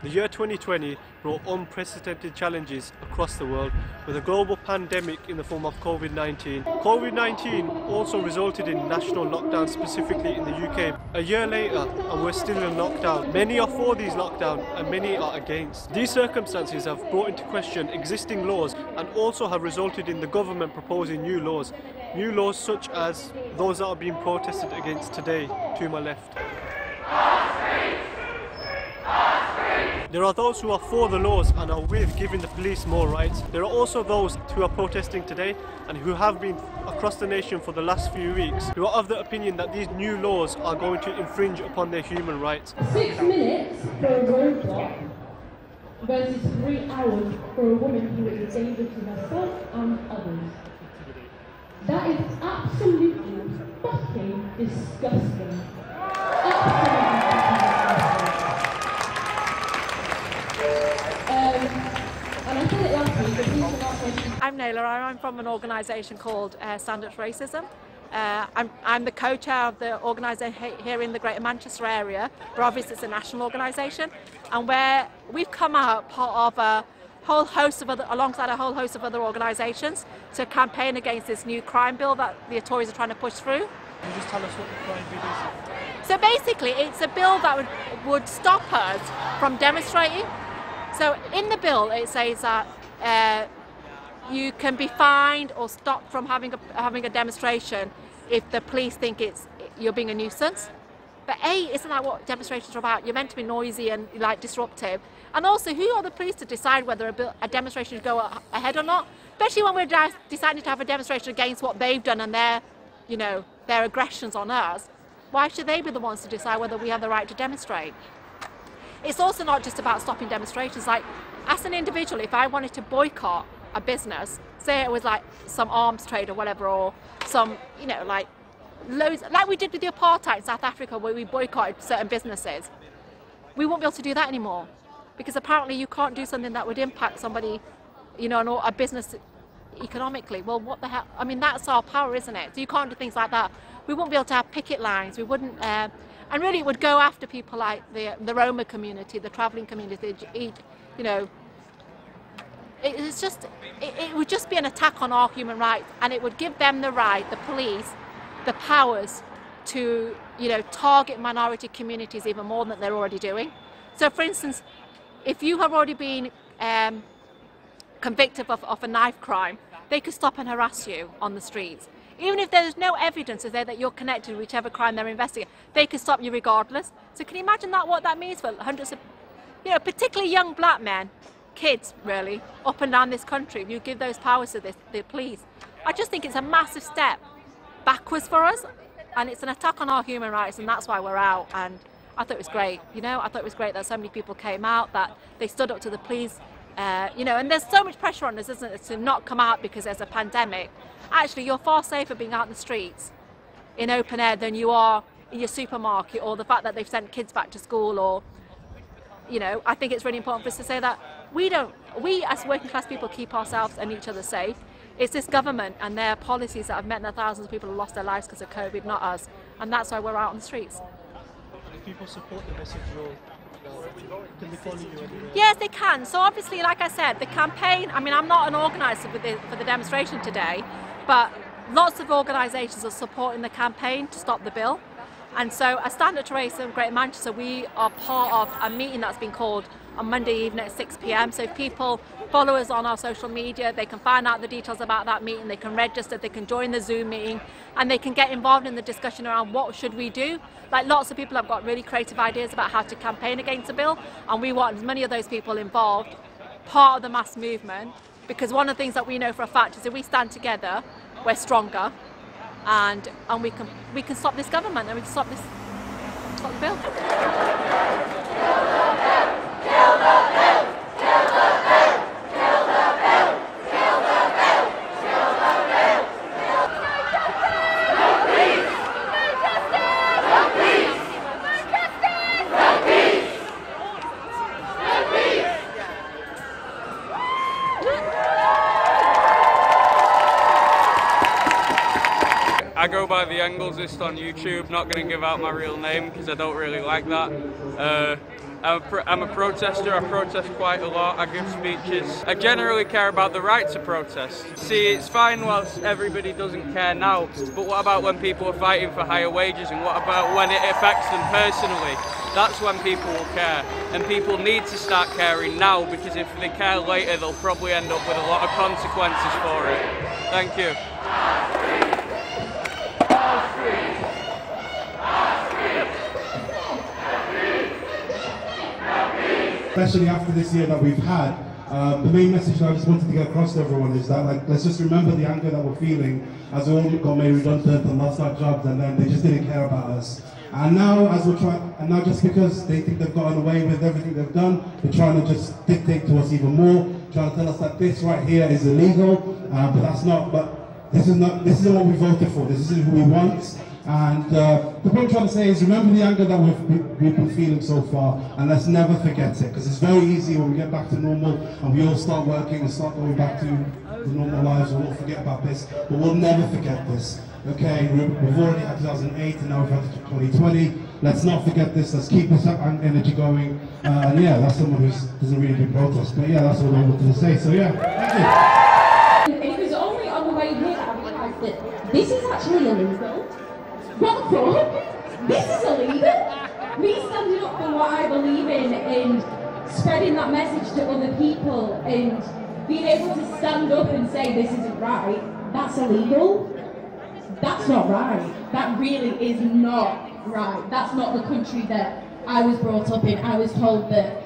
The year 2020 brought unprecedented challenges across the world with a global pandemic in the form of COVID-19. COVID-19 also resulted in national lockdown specifically in the UK. A year later and we're still in lockdown. Many are for these lockdowns and many are against. These circumstances have brought into question existing laws and also have resulted in the government proposing new laws. New laws such as those that are being protested against today to my left. There are those who are for the laws and are with giving the police more rights. There are also those who are protesting today and who have been across the nation for the last few weeks who are of the opinion that these new laws are going to infringe upon their human rights. Six minutes for a roadblock versus three hours for a woman who is a danger to herself and others. That is absolutely I'm from an organisation called uh, Stand Up Racism. Uh, I'm, I'm, the co-chair of the organisation here in the Greater Manchester area, but obviously it's a national organisation, and where we've come out part of a whole host of other, alongside a whole host of other organisations, to campaign against this new crime bill that the Tories are trying to push through. Can you just tell us what the crime bill is? So basically, it's a bill that would, would stop us from demonstrating. So in the bill, it says that uh, you can be fined or stopped from having a, having a demonstration if the police think it's you're being a nuisance. But A, isn't that what demonstrations are about? You're meant to be noisy and like disruptive. And also, who are the police to decide whether a, a demonstration should go ahead or not? Especially when we're deciding to have a demonstration against what they've done and their, you know, their aggressions on us. Why should they be the ones to decide whether we have the right to demonstrate? It's also not just about stopping demonstrations. Like, as an individual, if I wanted to boycott a business, say it was like some arms trade or whatever, or some, you know, like loads, like we did with the apartheid in South Africa where we boycotted certain businesses, we won't be able to do that anymore. Because apparently you can't do something that would impact somebody, you know, a business economically. Well, what the hell? I mean, that's our power, isn't it? So you can't do things like that. We wouldn't be able to have picket lines. We wouldn't, uh, and really it would go after people like the, the Roma community, the travelling community, you know, it's just, it, it would just be an attack on our human rights and it would give them the right, the police, the powers to, you know, target minority communities even more than they're already doing. So for instance, if you have already been um, convicted of, of a knife crime, they could stop and harass you on the streets. Even if there's no evidence there that you're connected to whichever crime they're investigating, they could stop you regardless. So can you imagine that what that means for hundreds of, you know, particularly young black men kids, really, up and down this country, if you give those powers to this, the police. I just think it's a massive step backwards for us, and it's an attack on our human rights, and that's why we're out. And I thought it was great, you know, I thought it was great that so many people came out, that they stood up to the police, uh, you know, and there's so much pressure on us, isn't it, to not come out because there's a pandemic. Actually, you're far safer being out in the streets in open air than you are in your supermarket or the fact that they've sent kids back to school or you know, I think it's really important for us to say that we don't, we as working class people keep ourselves and each other safe. It's this government and their policies that have meant that thousands of people have lost their lives because of COVID, not us. And that's why we're out on the streets. If people support the message, can they follow you anywhere? Yes, they can. So obviously, like I said, the campaign, I mean, I'm not an organiser for the, for the demonstration today, but lots of organisations are supporting the campaign to stop the bill. And so a Stand Up to Racism Greater Manchester, we are part of a meeting that's been called on Monday evening at 6pm. So if people follow us on our social media, they can find out the details about that meeting, they can register, they can join the Zoom meeting, and they can get involved in the discussion around what should we do. Like lots of people have got really creative ideas about how to campaign against a bill, and we want as many of those people involved, part of the mass movement, because one of the things that we know for a fact is if we stand together, we're stronger, and and we can we can stop this government and we can stop this stop the bill. I on YouTube, not going to give out my real name because I don't really like that. Uh, I'm a, I'm a protester, I protest quite a lot, I give speeches. I generally care about the right to protest. See, it's fine whilst everybody doesn't care now, but what about when people are fighting for higher wages and what about when it affects them personally? That's when people will care. And people need to start caring now because if they care later, they'll probably end up with a lot of consequences for it. Thank you. Especially after this year that we've had, um, the main message that I just wanted to get across to everyone is that like let's just remember the anger that we're feeling as we all got made redundant and lost our jobs and then they just didn't care about us. And now as we're trying and now just because they think they've gotten away with everything they've done, they're trying to just dictate to us even more, trying to tell us that this right here is illegal, uh, but that's not but this is not this isn't what we voted for, this isn't who we want. And uh, the point I'm trying to say is remember the anger that we've, we've been feeling so far and let's never forget it because it's very easy when we get back to normal and we all start working and start going back to the normal lives, we'll all forget about this, but we'll never forget this. Okay, we- we've already had 2008 and now we've had 2020. Let's not forget this, let's keep this energy going. Uh, and yeah, that's someone who doesn't really do protest, but yeah, that's all I wanted to say. So yeah, thank you. It was only on the way here that I realised that this is actually illegal. The? This is illegal. Me standing up for what I believe in and spreading that message to other people and being able to stand up and say this isn't right, that's illegal. That's not right. That really is not right. That's not the country that I was brought up in. I was told that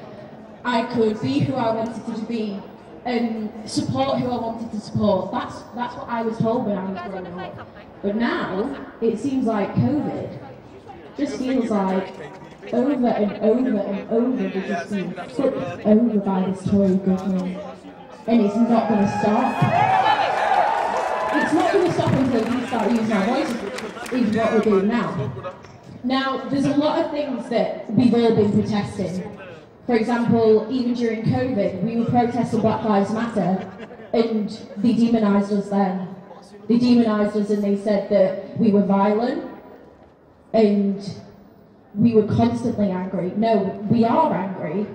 I could be who I wanted to be and support who I wanted to support. That's that's what I was told when I was growing up. But now it seems like COVID just feels like over and over and over we're just being fucked over by this Tory government. And it's not gonna stop. It's not gonna stop until we start using our voices, is what we're doing now. Now, there's a lot of things that we've all been protesting. For example, even during COVID, we were protesting Black Lives Matter, and they demonised us then. They demonised us and they said that we were violent, and we were constantly angry. No, we are angry,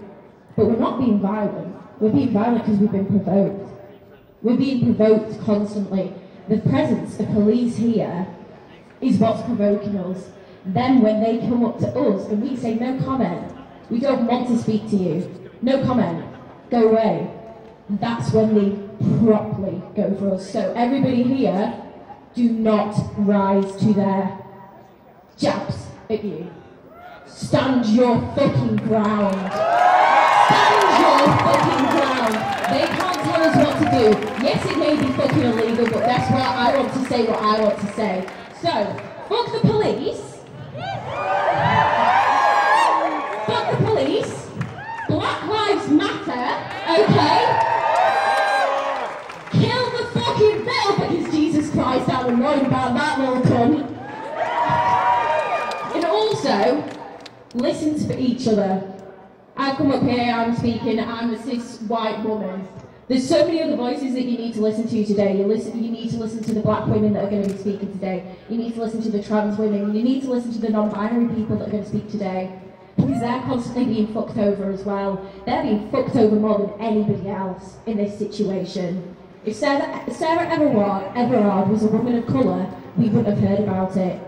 but we're not being violent. We're being violent because we've been provoked. We're being provoked constantly. The presence of police here is what's provoking us. Then when they come up to us and we say no comment, we don't want to speak to you, no comment, go away. That's when they properly go for us. So everybody here, do not rise to their jabs at you. Stand your fucking ground. Stand your fucking ground. They can't tell us what to do. Yes, it may be fucking illegal, but that's why I want to say what I want to say. So, fuck the police. Fuck the police. Black Lives Matter, okay? Listen to each other. I come up here, I'm speaking, I'm a cis white woman. There's so many other voices that you need to listen to today. You listen, you need to listen to the black women that are going to be speaking today. You need to listen to the trans women. You need to listen to the non-binary people that are going to speak today. Because they're constantly being fucked over as well. They're being fucked over more than anybody else in this situation. If Sarah, Sarah Everard, Everard was a woman of colour, we wouldn't have heard about it.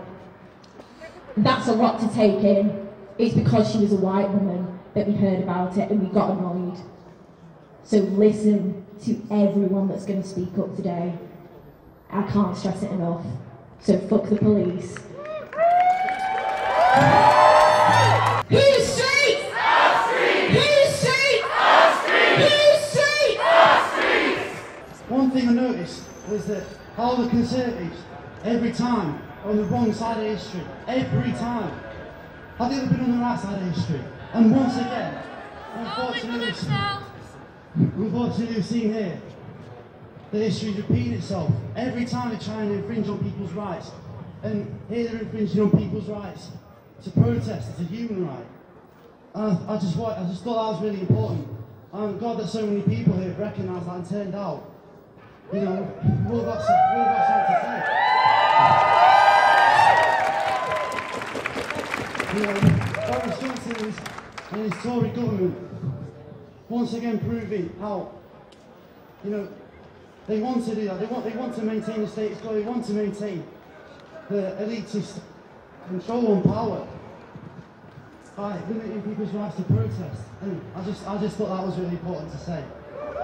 That's a lot to take in. It's because she was a white woman that we heard about it and we got annoyed. So listen to everyone that's going to speak up today. I can't stress it enough. So fuck the police. One thing I noticed was that all the Conservatives, every time, on the wrong side of history. Every time. Have they ever been on the right side of history? And once again, unfortunately, unfortunately we've seen here the history repeat itself. Every time they try and infringe on people's rights. And here they're infringing on people's rights. It's a protest, it's a human right. And I, I just I just thought that was really important. I'm glad that so many people here recognised that and turned out. You know, we've all got, some, we've all got something to say. Boris Johnson and his Tory government once again proving how, you know, they want to do that. They want, they want to maintain the status quo. They want to maintain the elitist control and power by limiting people's rights to protest. And I just, I just thought that was really important to say.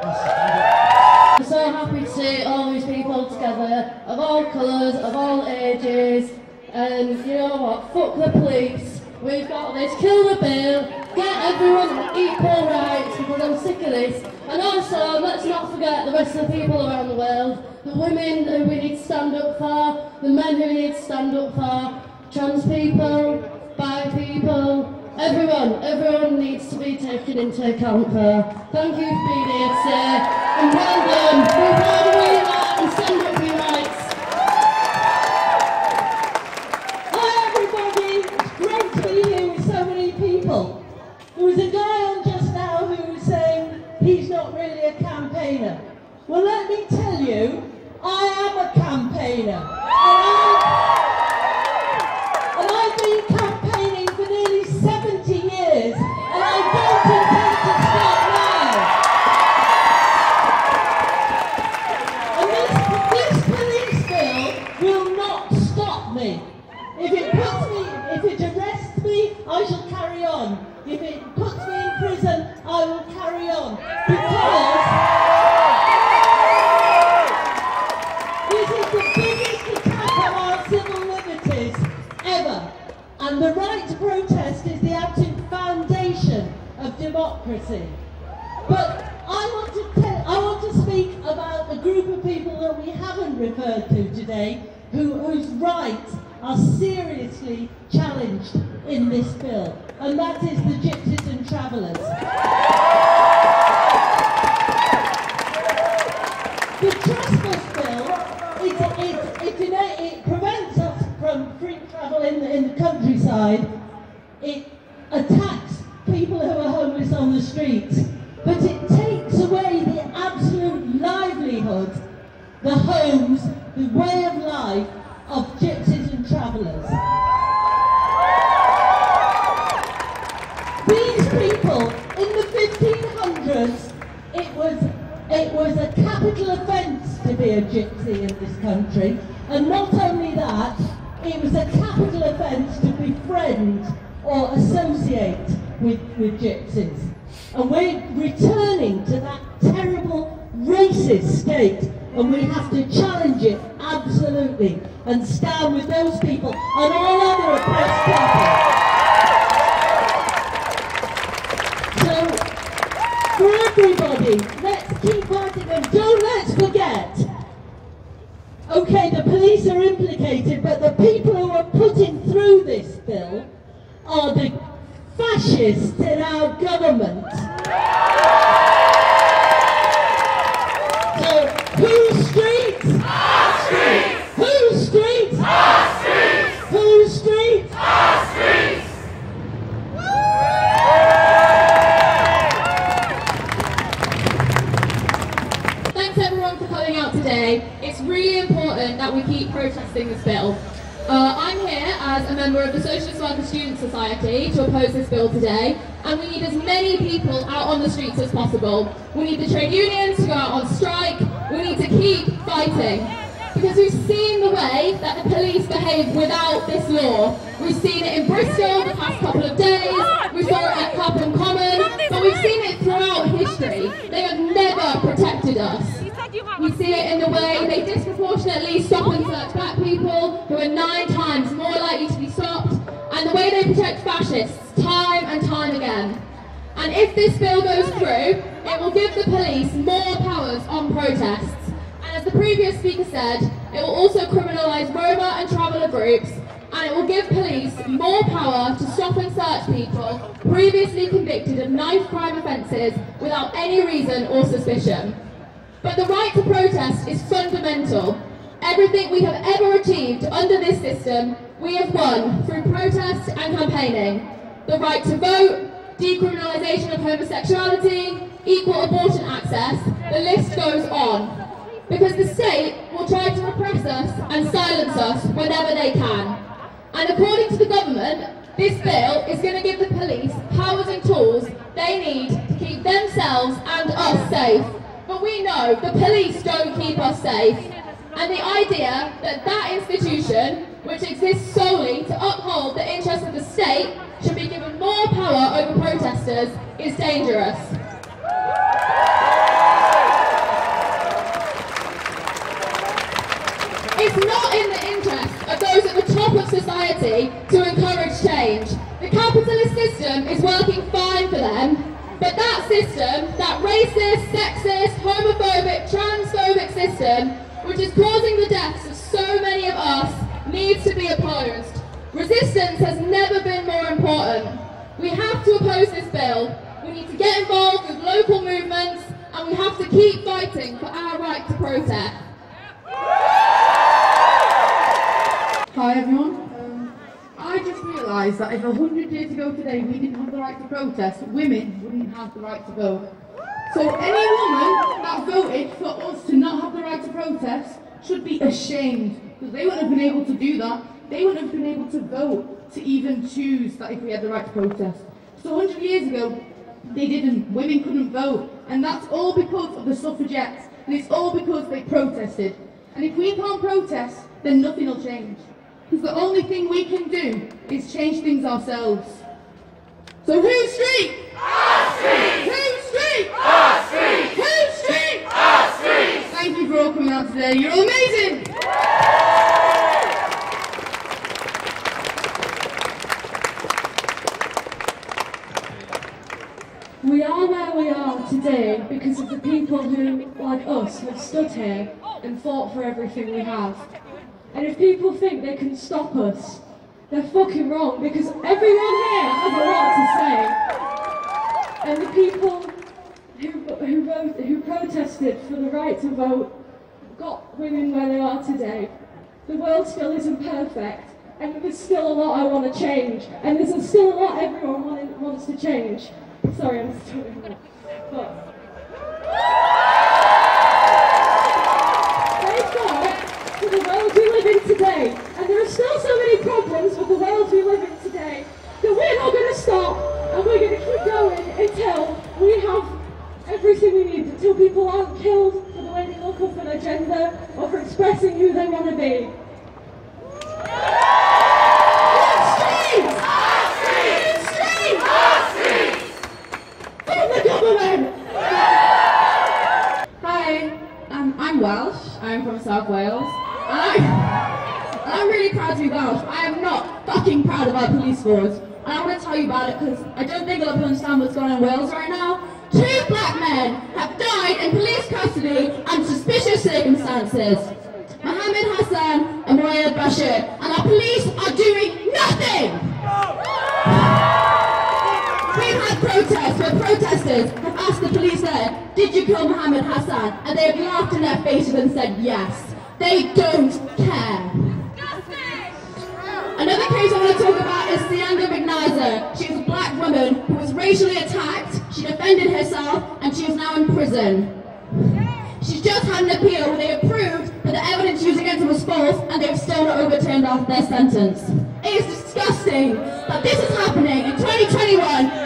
I'm so happy to see all these people together, of all colours, of all ages, and you know what, fuck the police, we've got this, kill the bill, get everyone equal rights, because I'm sick of this, and also, let's not forget the rest of the people around the world, the women who we need to stand up for, the men who need to stand up for, trans people, bi people, Everyone, everyone needs to be taken into account for. Thank you for being here today, and well. We're proud of and stand up you, These people in the 1500s, it was it was a capital offence to be a gypsy in this country, and not only that, it was a capital offence to befriend or associate with, with gypsies. And we're returning to that terrible racist state, and we have to challenge it absolutely and stand with those people and all other oppressed people. So, for everybody, let's keep fighting and don't let's forget. Okay, the police are implicated, but the people who are putting through this bill are the fascists in our government. So, whose streets? Our streets! Whose streets? Our streets! Whose streets? Our streets! Thanks everyone for coming out today. It's really important that we keep protesting this bill. Uh, I'm here as a member of the Socialist Worker Student Society to oppose this bill today, and we need as many people out on the streets as possible. We need the trade unions to go out on strike. We need to keep fighting. Because we've seen the way that the police behave without this law. We've seen it in Bristol the past couple of days, we saw it at Clapham Common, but we've seen it throughout history. They have never protected us. We see it in the way they disproportionately stop and search black people who are nine times more likely to be stopped, and the way they protect fascists time and time again. And if this bill goes through, it will give the police more powers on protests. And as the previous speaker said, it will also criminalise Roma and traveller groups, and it will give police more power to stop and search people previously convicted of knife crime offences without any reason or suspicion. But the right to protest is fundamental. Everything we have ever achieved under this system, we have won through protest and campaigning. The right to vote, decriminalisation of homosexuality, equal abortion access, the list goes on. Because the state will try to repress us and silence us whenever they can. And according to the government, This bill is going to give the police powers and tools they need to keep themselves and us safe. But we know the police don't keep us safe. And the idea that that institution, which exists solely to uphold the interests of the state, should be given more power over protesters is dangerous. It's not in the interest of those at the top of society to encourage change. The capitalist system is working fine for them, but that system, that racist, sexist, homophobic, transphobic system, which is causing the deaths of so many of us, needs to be opposed. Resistance has never been more important. We have to oppose this bill. We need to get involved with local movements, and we have to keep fighting for our right to protest. Hi everyone. Um, I just realised that if a hundred years ago today we didn't have the right to protest, women wouldn't have the right to vote. So any woman that voted for us to not have the right to protest should be ashamed because they wouldn't have been able to do that. They wouldn't have been able to vote to even choose that if we had the right to protest. So 100 years ago, they didn't. Women couldn't vote. And that's all because of the suffragettes. And it's all because they protested. And if we can't protest, then nothing will change. Because the only thing we can do is change things ourselves. So who's street? Our street! Whose street? Our street! Whose street? Our street! Thank you for all coming out today. You're amazing! We are where we are today because of the people who, like us, have stood here and fought for everything we have. And if people think they can stop us, they're fucking wrong because everyone here has a lot to say. And the people who, who, wrote, who protested for the right to vote got women where they are today. The world still isn't perfect, and there's still a lot I want to change, and there's still a lot everyone want, wants to change. Sorry, I'm still God for the world we live in today, and there are still so many problems with the world we live in today that we're not going to stop, and we're going to keep going until we have everything we need, until people aren't killed for the way they look or for their gender or for expressing who they want to be. Hi, um, I'm Welsh. I'm from South Wales. I, I'm really proud to be Welsh. I am not fucking proud of our police force. And I want to tell you about it because I don't think a lot of people understand what's going on in Wales right now. Two black men have died in police custody under suspicious circumstances. Mohammed Hassan and Moyied Bashir. And our police are doing nothing! Protests where protesters have asked the police there, did you kill Mohammed Hassan? And they have laughed in their faces and said yes. They don't care. Another case I want to talk about is Siyanda Mngaza. She was a black woman who was racially attacked, she defended herself, and she is now in prison. She's just had an appeal where they approved that the evidence used against her was false and they've still not overturned off their sentence. It is disgusting that this is happening in 2021 in a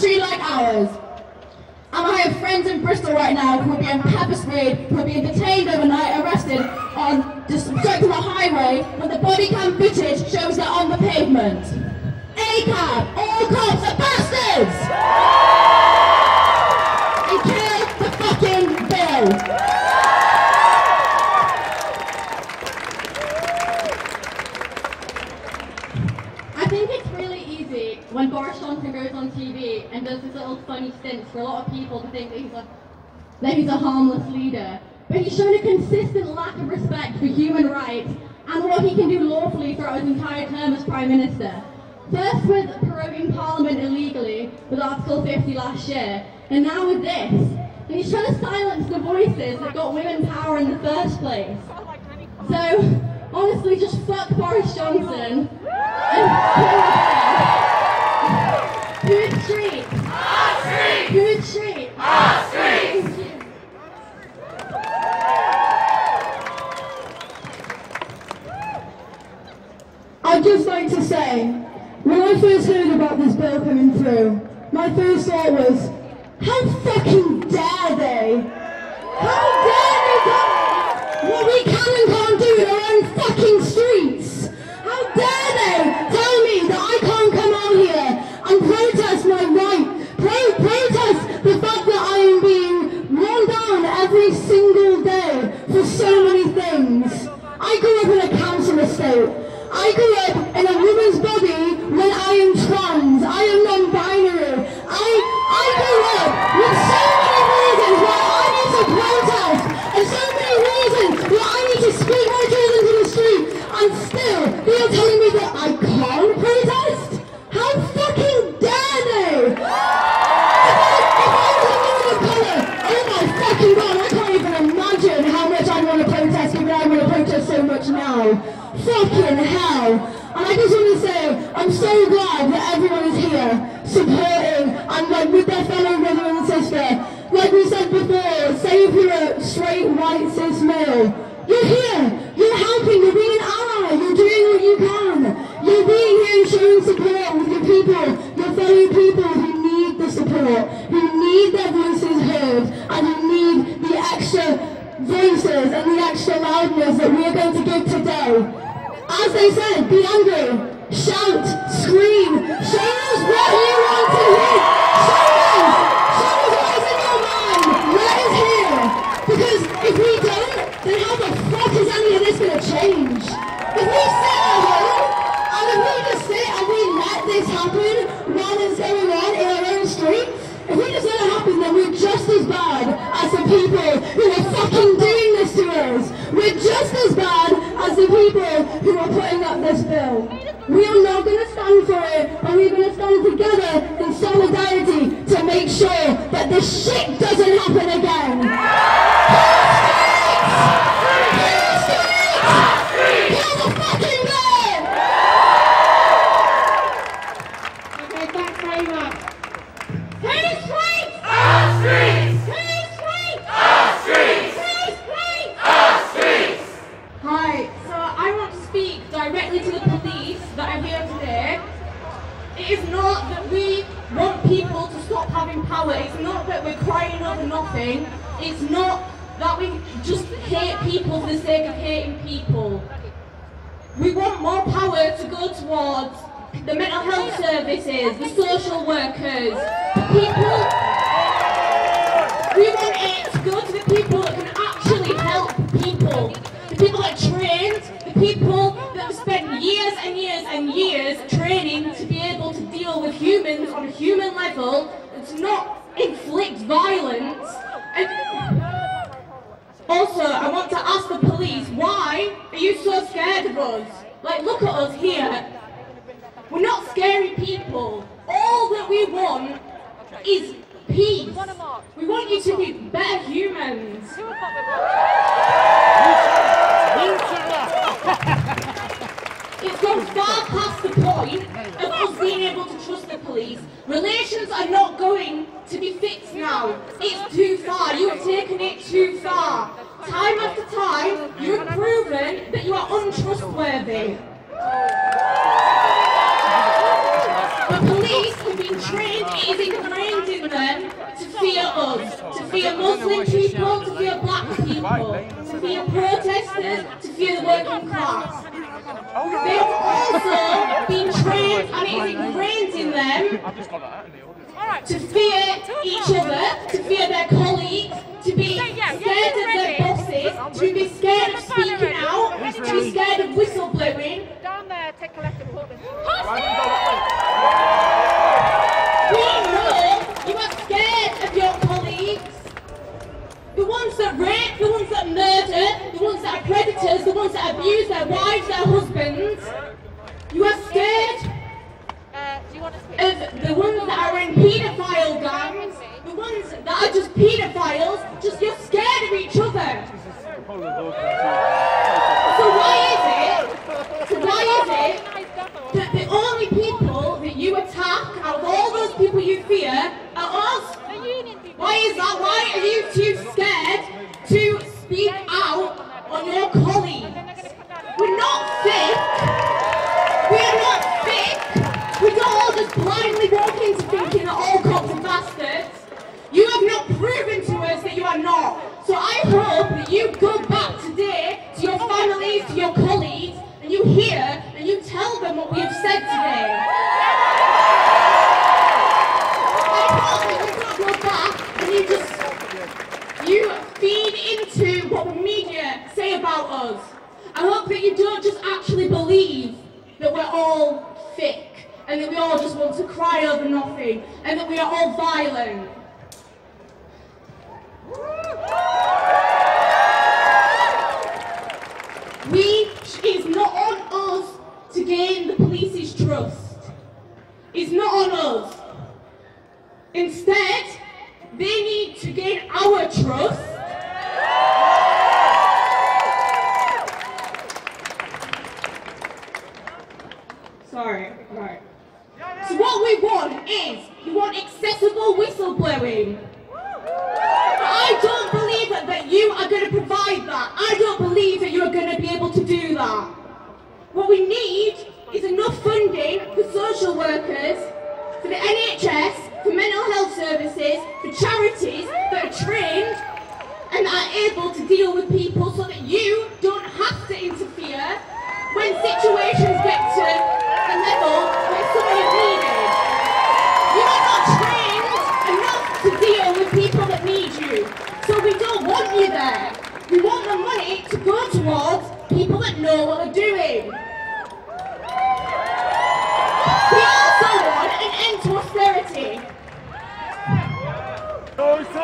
country like ours. And I have friends in Bristol right now who are being pepper sprayed, who are being detained overnight, arrested on just straight from the highway when the body cam footage shows they're on the pavement. A ACAB, all cops are bastards! TV and does his little funny stints for a lot of people to think that he's a that he's a harmless leader. But he's shown a consistent lack of respect for human rights and what he can do lawfully throughout his entire term as Prime Minister. First with proroguing Parliament illegally with Article 50 last year, and now with this. And he's trying to silence the voices that got women power in the first place. So, honestly, just fuck Boris Johnson. Who is street? Our street! Is street? Our street! I'd just like to say, when I first heard about this bill coming through, my first thought was, how fucking dare they? How dare they come what we can and can't do in our own fucking streets? How dare they tell me that I can't come out here and protest my right, pro- protest the fact that I am being run down every single day for so many things. I grew up in a council estate. I grew up in a woman's body when I am trans. I am non-binary. White cis male, you're here, you're helping, you're being an ally, you're doing what you can. You're being here and showing support with your people, your fellow people who need the support, who need their voices heard, and who need the extra voices and the extra loudness that we are going to give today. As they said, be angry, shout, scream, show us what you this shit doesn't happen also, I want to ask the police, why are you so scared of us? Like, look at us here. We're not scary people. All that we want is peace. We want you to be better humans. It's gone far past the point of us being able to trust the police. Relations are not going to be fixed now. It's too far. You have taken it too far. Time after time, you have proven that you are untrustworthy. The police have been trained, it is ingrained in them to fear us, to fear Muslim people, to fear black people, to fear protesters, to fear the working class. They have also been trained and it is ingrained in them to fear each other, to fear their colleagues, to be scared of their bosses, to be scared of speaking out, to be scared of whistleblowing. Down there, take a left and put We know you are scared of your colleagues. The ones that rape, the ones that murder, the ones that are predators, the ones that abuse their wives, their husbands. You are scared of the ones that are in paedophile gangs, the ones that are just paedophiles, just you're scared of each other. So why is it, so why is it that the only people that you attack out of all those people you fear are us? Why is that? Why are you too scared to speak out on your colleagues? We're not sick. We are not sick. We don't you feed into what the media say about us. I hope that you don't just actually believe that we're all thick and that we all just want to cry over nothing and that we are all violent. We, it's not on us to gain the police's trust. Not on us. Instead, they need to gain our trust. Sorry, right. So what we want is, we want accessible whistleblowing. I don't believe that, you are going to provide that. I don't believe that you are going to be able to do that. What we need is enough funding social workers, for the NHS, for mental health services, for charities that are trained and are able to deal with people so that you don't have to interfere when situations get to a level where somebody is needed. You are not trained enough to deal with people that need you. So we don't want you there. We want the money to go towards people that know what they're doing.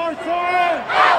An